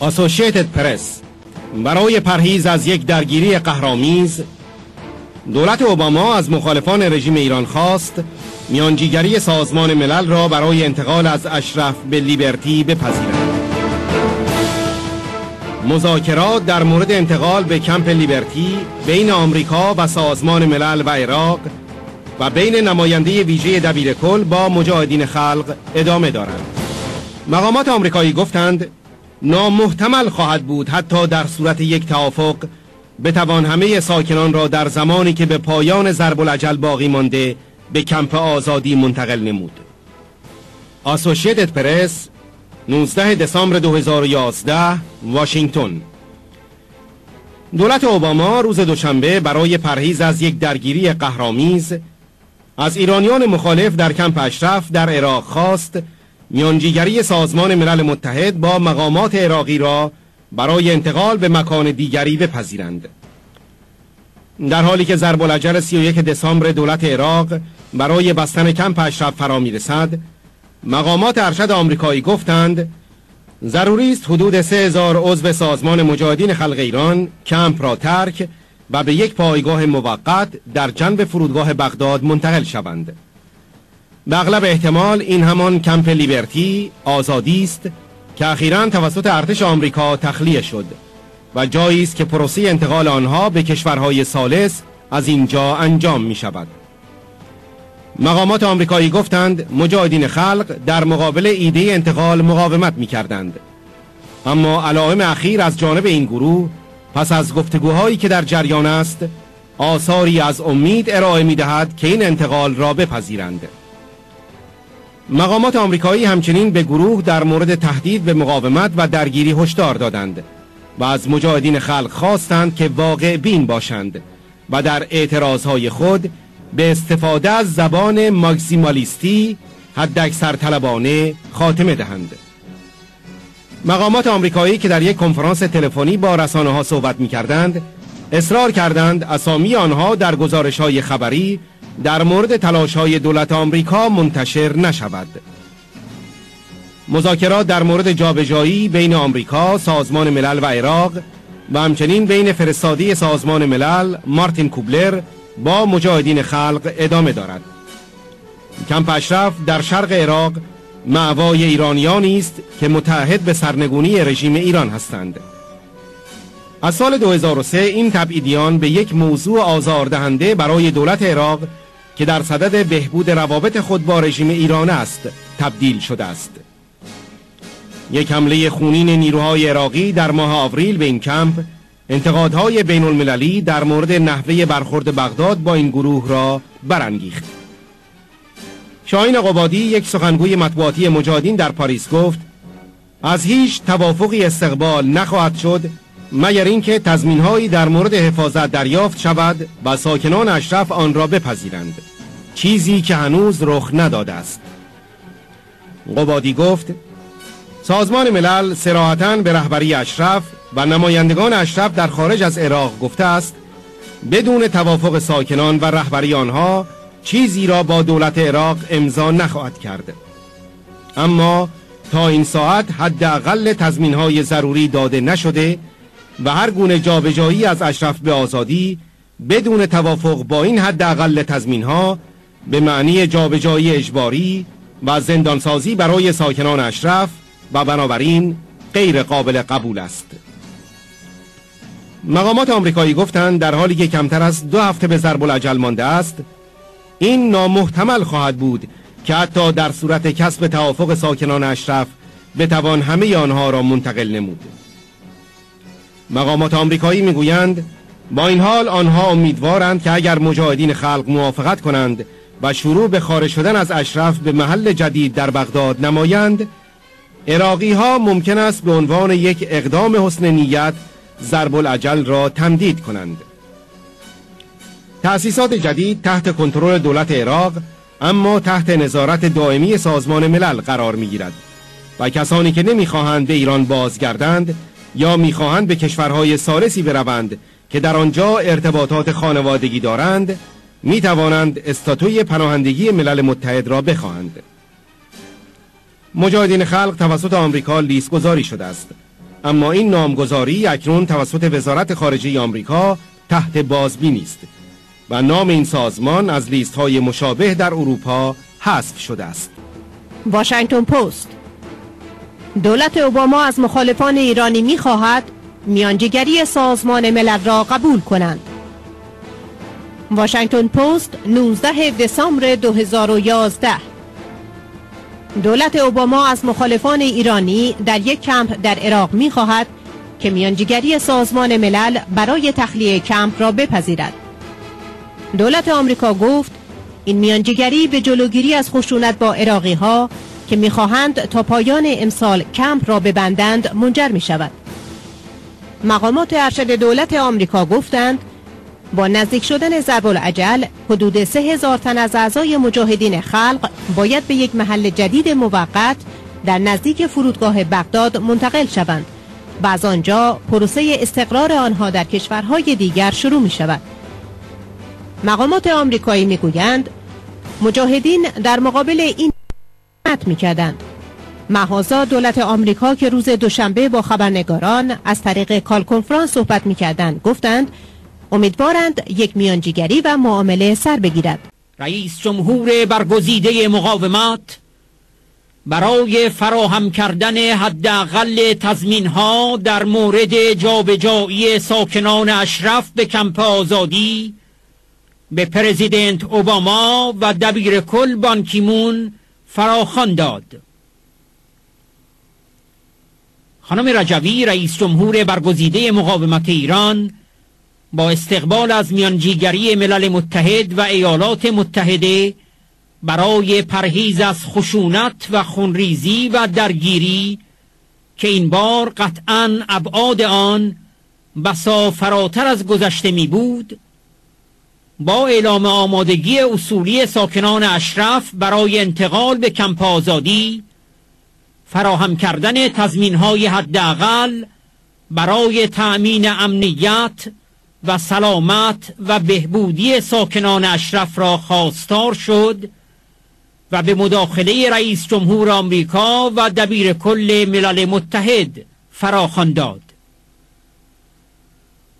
آسوشیتد پرس برای پرهیز از یک درگیری قهرامیز دولت اوباما از مخالفان رژیم ایران خواست میانجیگری سازمان ملل را برای انتقال از اشرف به لیبرتی بپذیرند مذاکرات در مورد انتقال به کمپ لیبرتی بین آمریکا و سازمان ملل و عراق و بین نماینده ویژه دبیر کل با مجاهدین خلق ادامه دارند مقامات آمریکایی گفتند نامحتمل خواهد بود حتی در صورت یک توافق بتوان همه ساکنان را در زمانی که به پایان ضرب العجل باقی مانده به کمپ آزادی منتقل نمود. آسوشیتد پرس 19 دسامبر 2011 واشنگتن. دولت اوباما روز دوشنبه برای پرهیز از یک درگیری قهرامیز از ایرانیان مخالف در کمپ اشرف در عراق خواست میانجیگری سازمان ملل متحد با مقامات عراقی را برای انتقال به مکان دیگری بپذیرند. در حالی که ضرب العجل 31 دسامبر دولت عراق برای بستن کمپ اشرف فرا می‌رسد مقامات ارشد آمریکایی گفتند ضروری است حدود 3000 عضو سازمان مجاهدین خلق ایران کمپ را ترک و به یک پایگاه موقت در جنب فرودگاه بغداد منتقل شوند. به اغلب احتمال این همان کمپ لیبرتی آزادی است که اخیرا توسط ارتش آمریکا تخلیه شد و جایی است که پروسه انتقال آنها به کشورهای سالس از اینجا انجام می شود. مقامات آمریکایی گفتند مجاهدین خلق در مقابل ایده انتقال مقاومت می کردند. اما علائم اخیر از جانب این گروه پس از گفتگوهایی که در جریان است آثاری از امید ارائه می دهد که این انتقال را بپذیرند. مقامات آمریکایی همچنین به گروه در مورد تهدید به مقاومت و درگیری هشدار دادند و از مجاهدین خلق خواستند که واقع بین باشند و در اعتراضهای خود به استفاده از زبان ماکسیمالیستی حد اکثر طلبانه خاتمه دهند. مقامات آمریکایی که در یک کنفرانس تلفنی با رسانه ها صحبت می کردند اصرار کردند اسامی آنها در گزارش های خبری در مورد تلاش های دولت آمریکا منتشر نشود. مذاکرات در مورد جابجایی بین آمریکا، سازمان ملل و عراق و همچنین بین فرستادی سازمان ملل مارتین کوبلر با مجاهدین خلق ادامه دارد. کمپ اشرف در شرق عراق معوای ایرانیانی است که متحد به سرنگونی رژیم ایران هستند. از سال 2003 این تبعیدیان به یک موضوع آزاردهنده برای دولت عراق که در صدد بهبود روابط خود با رژیم ایران است تبدیل شده است یک حمله خونین نیروهای عراقی در ماه آوریل به این کمپ انتقادهای بین المللی در مورد نحوه برخورد بغداد با این گروه را برانگیخت. شاهین قبادی یک سخنگوی مطبوعاتی مجاهدین در پاریس گفت از هیچ توافقی استقبال نخواهد شد مگر اینکه تضمینهایی در مورد حفاظت دریافت شود و ساکنان اشرف آن را بپذیرند. چیزی که هنوز رخ نداده است. قبادی گفت سازمان ملل سراحتا به رهبری اشرف و نمایندگان اشرف در خارج از عراق گفته است بدون توافق ساکنان و رهبری آنها چیزی را با دولت عراق امضا نخواهد کرد. اما تا این ساعت حداقل تضمین های ضروری داده نشده و هر گونه جابجایی از اشرف به آزادی بدون توافق با این حداقل تضمین ها به معنی جابجایی اجباری و زندانسازی برای ساکنان اشرف و بنابراین غیر قابل قبول است. مقامات آمریکایی گفتند در حالی که کمتر از دو هفته به ضرب العجل مانده است این نامحتمل خواهد بود که حتی در صورت کسب توافق ساکنان اشرف بتوان همه آنها را منتقل نمود. مقامات آمریکایی می‌گویند با این حال آنها امیدوارند که اگر مجاهدین خلق موافقت کنند و شروع به خارج شدن از اشرف به محل جدید در بغداد نمایند عراقی ها ممکن است به عنوان یک اقدام حسن نیت ضرب العجل را تمدید کنند. تأسیسات جدید تحت کنترل دولت عراق اما تحت نظارت دائمی سازمان ملل قرار می گیرد و کسانی که نمی‌خواهند به ایران بازگردند یا می‌خواهند به کشورهای سالسی بروند که در آنجا ارتباطات خانوادگی دارند می توانند استاتوی پناهندگی ملل متحد را بخواهند مجاهدین خلق توسط آمریکا لیست گذاری شده است اما این نامگذاری اکنون توسط وزارت خارجه آمریکا تحت بازبینی است و نام این سازمان از لیست های مشابه در اروپا حذف شده است. واشنگتن پست دولت اوباما از مخالفان ایرانی می‌خواهد میانجیگری سازمان ملل را قبول کنند. واشنگتن پست 19 دسامبر 2011 دولت اوباما از مخالفان ایرانی در یک کمپ در عراق می خواهد که میانجیگری سازمان ملل برای تخلیه کمپ را بپذیرد. دولت آمریکا گفت این میانجیگری به جلوگیری از خشونت با عراقی ها که می‌خواهند تا پایان امسال کمپ را ببندند منجر می شود. مقامات ارشد دولت آمریکا گفتند با نزدیک شدن ضرب العجل حدود سه هزار تن از اعضای مجاهدین خلق باید به یک محل جدید موقت در نزدیک فرودگاه بغداد منتقل شوند و از آنجا پروسه استقرار آنها در کشورهای دیگر شروع می شود مقامات آمریکایی می گویند مجاهدین در مقابل این می کردند محازا دولت آمریکا که روز دوشنبه با خبرنگاران از طریق کال کنفرانس صحبت می کردند گفتند امیدوارند یک میانجیگری و معامله سر بگیرد. رئیس جمهور برگزیده مقاومت برای فراهم کردن حداقل تضمین ها در مورد جابجایی ساکنان اشرف به کمپ آزادی به پرزیدنت اوباما و دبیر کل بانکیمون فراخوان داد. خانم رجوی رئیس جمهور برگزیده مقاومت ایران با استقبال از میانجیگری ملل متحد و ایالات متحده برای پرهیز از خشونت و خونریزی و درگیری که این بار قطعا ابعاد آن بسا فراتر از گذشته می بود با اعلام آمادگی اصولی ساکنان اشرف برای انتقال به کمپ آزادی فراهم کردن تضمین های حداقل برای تأمین امنیت و سلامت و بهبودی ساکنان اشرف را خواستار شد و به مداخله رئیس جمهور آمریکا و دبیر کل ملل متحد فراخوان داد.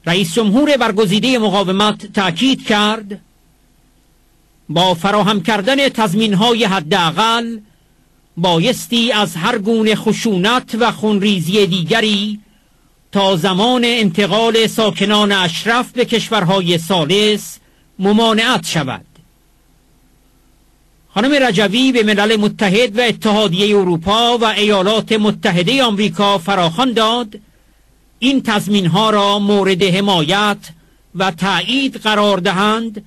رئیس جمهور برگزیده مقاومت تأکید کرد با فراهم کردن تضمین های حداقل بایستی از هر گونه خشونت و خونریزی دیگری تا زمان انتقال ساکنان اشرف به کشورهای سالس ممانعت شود. خانم رجوی به ملل متحد و اتحادیه اروپا و ایالات متحده آمریکا فراخوان داد این تضمین ها را مورد حمایت و تایید قرار دهند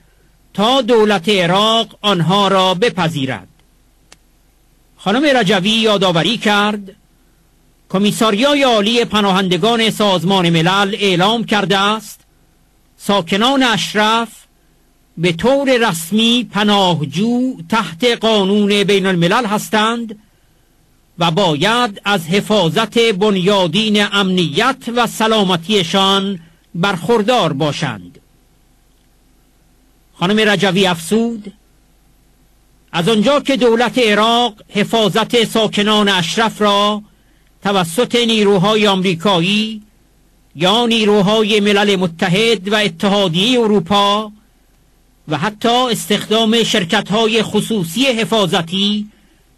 تا دولت عراق آنها را بپذیرد. خانم رجوی یادآوری کرد کمیساریای عالی پناهندگان سازمان ملل اعلام کرده است ساکنان اشرف به طور رسمی پناهجو تحت قانون بین الملل هستند و باید از حفاظت بنیادین امنیت و سلامتیشان برخوردار باشند. خانم رجوی افسود از آنجا که دولت عراق حفاظت ساکنان اشرف را توسط نیروهای آمریکایی یا نیروهای ملل متحد و اتحادیه اروپا و حتی استخدام شرکت‌های خصوصی حفاظتی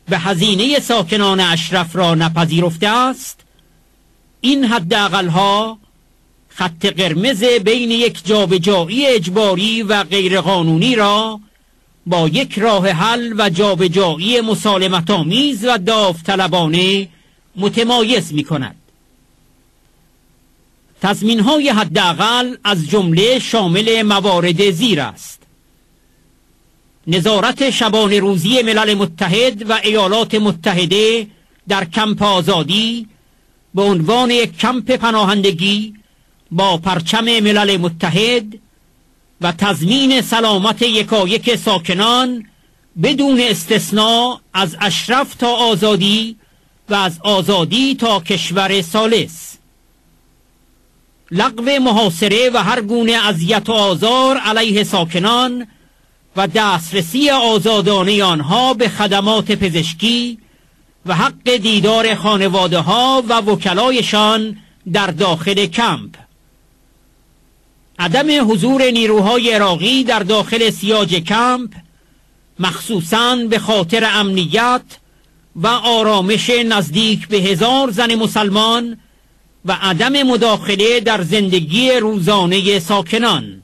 به هزینه ساکنان اشرف را نپذیرفته است این حداقلها خط قرمز بین یک جابجایی اجباری و غیرقانونی را با یک راه حل و جابجایی مسالمت آمیز و داوطلبانه متمایز می کند تضمین های حداقل از جمله شامل موارد زیر است. نظارت شبان روزی ملل متحد و ایالات متحده در کمپ آزادی به عنوان یک کمپ پناهندگی با پرچم ملل متحد و تضمین سلامت یکایک ساکنان بدون استثناء از اشرف تا آزادی و از آزادی تا کشور سالس لغو محاصره و هر گونه اذیت و آزار علیه ساکنان و دسترسی آزادانه آنها به خدمات پزشکی و حق دیدار خانواده ها و وکلایشان در داخل کمپ. عدم حضور نیروهای عراقی در داخل سیاج کمپ مخصوصا به خاطر امنیت و آرامش نزدیک به هزار زن مسلمان و عدم مداخله در زندگی روزانه ساکنان.